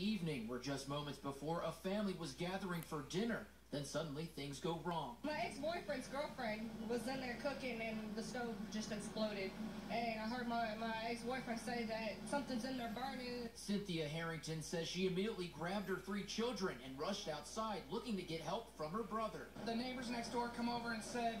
evening where just moments before a family was gathering for dinner. Then suddenly things go wrong. My ex-boyfriend's girlfriend was in there cooking and the stove just exploded. And I heard my, my ex-boyfriend say that something's in there burning. Cynthia Harrington says she immediately grabbed her three children and rushed outside looking to get help from her brother. The neighbors next door come over and said,